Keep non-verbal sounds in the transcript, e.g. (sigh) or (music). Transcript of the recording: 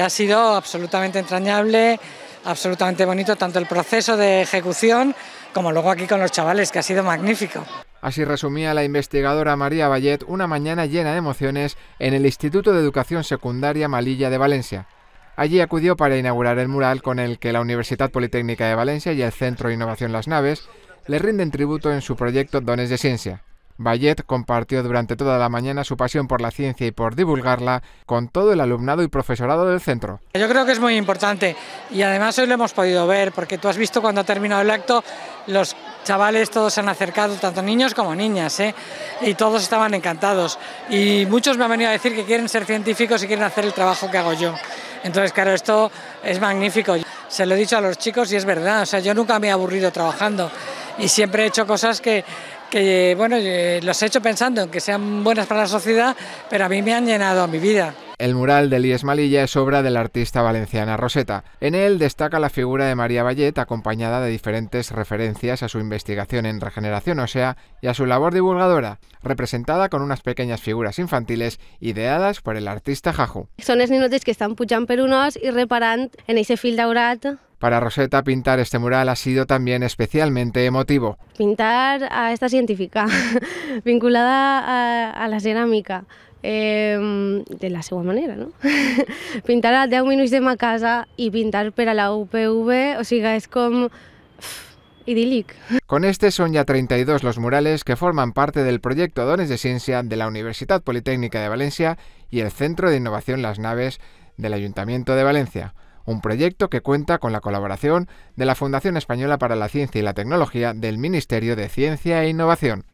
Ha sido absolutamente entrañable, absolutamente bonito tanto el proceso de ejecución como luego aquí con los chavales, que ha sido magnífico. Así resumía la investigadora María Vallet una mañana llena de emociones en el Instituto de Educación Secundaria Malilla de Valencia. Allí acudió para inaugurar el mural con el que la Universidad Politécnica de Valencia y el Centro de Innovación Las Naves le rinden tributo en su proyecto Dones de Ciencia. Bayet compartió durante toda la mañana su pasión por la ciencia y por divulgarla con todo el alumnado y profesorado del centro. Yo creo que es muy importante y además hoy lo hemos podido ver porque tú has visto cuando ha terminado el acto los chavales todos se han acercado, tanto niños como niñas, ¿eh? y todos estaban encantados. Y muchos me han venido a decir que quieren ser científicos y quieren hacer el trabajo que hago yo. Entonces, claro, esto es magnífico. Se lo he dicho a los chicos y es verdad, o sea, yo nunca me he aburrido trabajando y siempre he hecho cosas que, que bueno, eh, los he hecho pensando en que sean buenas para la sociedad, pero a mí me han llenado mi vida. El mural de Lies Malilla es obra de la artista valenciana Roseta. En él destaca la figura de María Vallet acompañada de diferentes referencias a su investigación en regeneración ósea y a su labor divulgadora, representada con unas pequeñas figuras infantiles ideadas por el artista Jaju. Son els ninotes que estan pujant per un os i reparant en ese fil daurat Para Roseta pintar este mural ha sido también especialmente emotivo. Pintar a esta científica, (laughs) vinculada a, a la cerámica, eh, de la seva manera, no? (laughs) pintar a 10 minuts de ma casa i pintar per a la UPV, o sigui, és com idílic. Con este son ya 32 los murales que forman parte del proyecto Dones de Ciencia de la Universidad Politécnica de Valencia y el Centro de Innovación Las Naves del Ayuntamiento de Valencia un proyecto que cuenta con la colaboración de la Fundación Española para la Ciencia y la Tecnología del Ministerio de Ciencia e Innovación.